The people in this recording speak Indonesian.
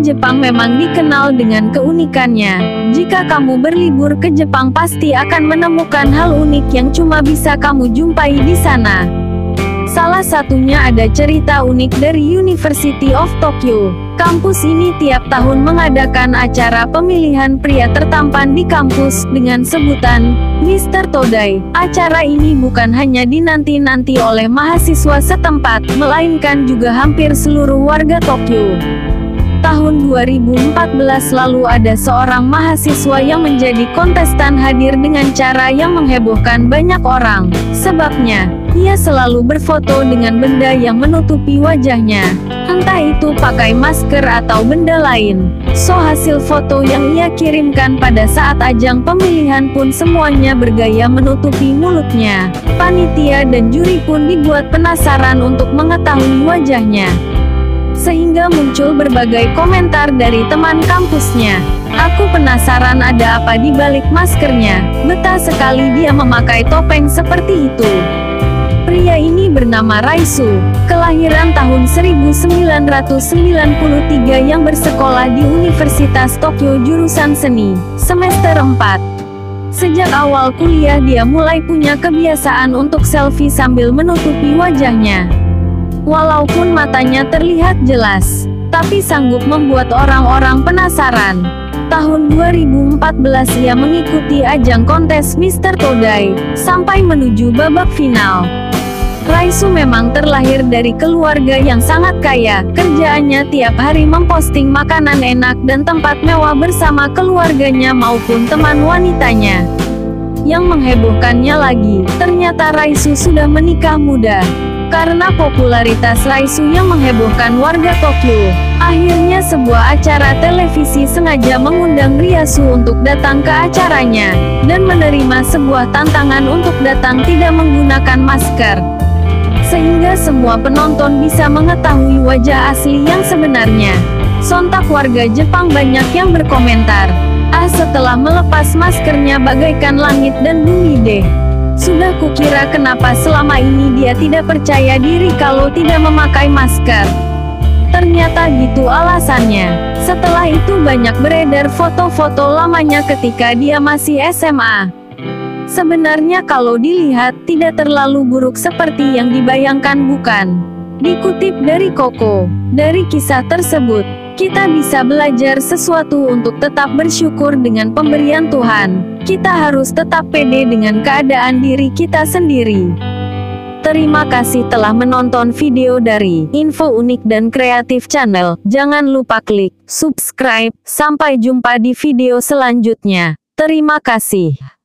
Jepang memang dikenal dengan keunikannya. Jika kamu berlibur ke Jepang pasti akan menemukan hal unik yang cuma bisa kamu jumpai di sana. Salah satunya ada cerita unik dari University of Tokyo. Kampus ini tiap tahun mengadakan acara pemilihan pria tertampan di kampus dengan sebutan Mr. Todai. Acara ini bukan hanya dinanti-nanti oleh mahasiswa setempat, melainkan juga hampir seluruh warga Tokyo. Tahun 2014 lalu ada seorang mahasiswa yang menjadi kontestan hadir dengan cara yang menghebohkan banyak orang. Sebabnya, ia selalu berfoto dengan benda yang menutupi wajahnya. Entah itu pakai masker atau benda lain. So hasil foto yang ia kirimkan pada saat ajang pemilihan pun semuanya bergaya menutupi mulutnya. Panitia dan juri pun dibuat penasaran untuk mengetahui wajahnya sehingga muncul berbagai komentar dari teman kampusnya. Aku penasaran ada apa di balik maskernya, betah sekali dia memakai topeng seperti itu. Pria ini bernama Raisu, kelahiran tahun 1993 yang bersekolah di Universitas Tokyo jurusan seni, semester 4. Sejak awal kuliah dia mulai punya kebiasaan untuk selfie sambil menutupi wajahnya. Walaupun matanya terlihat jelas, tapi sanggup membuat orang-orang penasaran. Tahun 2014 ia mengikuti ajang kontes Mr. Todai, sampai menuju babak final. Raisu memang terlahir dari keluarga yang sangat kaya, kerjaannya tiap hari memposting makanan enak dan tempat mewah bersama keluarganya maupun teman wanitanya. Yang menghebohkannya lagi, ternyata Raisu sudah menikah muda. Karena popularitas Raisu yang menghebohkan warga Tokyo, akhirnya sebuah acara televisi sengaja mengundang Ryasu untuk datang ke acaranya, dan menerima sebuah tantangan untuk datang tidak menggunakan masker sehingga semua penonton bisa mengetahui wajah asli yang sebenarnya. Sontak warga Jepang banyak yang berkomentar, ah setelah melepas maskernya bagaikan langit dan bumi deh. Sudah kukira kenapa selama ini dia tidak percaya diri kalau tidak memakai masker. Ternyata gitu alasannya. Setelah itu banyak beredar foto-foto lamanya ketika dia masih SMA. Sebenarnya kalau dilihat, tidak terlalu buruk seperti yang dibayangkan bukan? Dikutip dari Koko, dari kisah tersebut, kita bisa belajar sesuatu untuk tetap bersyukur dengan pemberian Tuhan. Kita harus tetap pede dengan keadaan diri kita sendiri. Terima kasih telah menonton video dari Info Unik dan Kreatif Channel. Jangan lupa klik subscribe. Sampai jumpa di video selanjutnya. Terima kasih.